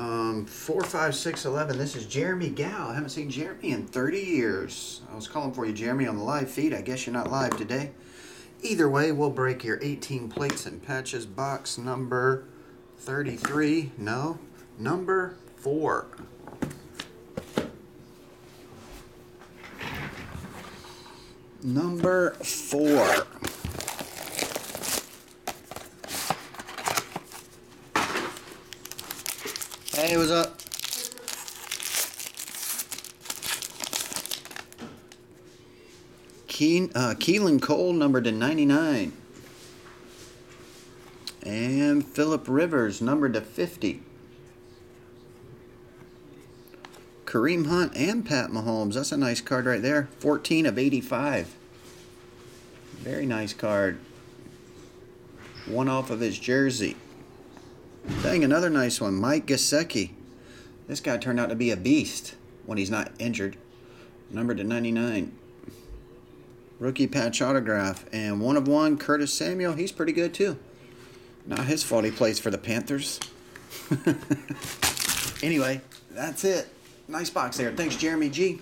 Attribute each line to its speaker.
Speaker 1: Um, four, five, six, eleven. This is Jeremy Gow. I haven't seen Jeremy in 30 years. I was calling for you, Jeremy, on the live feed. I guess you're not live today. Either way, we'll break your 18 plates and patches box number 33. No, number four. Number four. Hey, what's up? Keen, uh, Keelan Cole, numbered to 99. And Philip Rivers, numbered to 50. Kareem Hunt and Pat Mahomes. That's a nice card right there. 14 of 85. Very nice card. One off of his jersey. Dang, another nice one. Mike Gesicki. This guy turned out to be a beast when he's not injured. Number to 99. Rookie patch autograph. And one of one, Curtis Samuel. He's pretty good too. Not his fault he plays for the Panthers. anyway, that's it. Nice box there. Thanks, Jeremy G.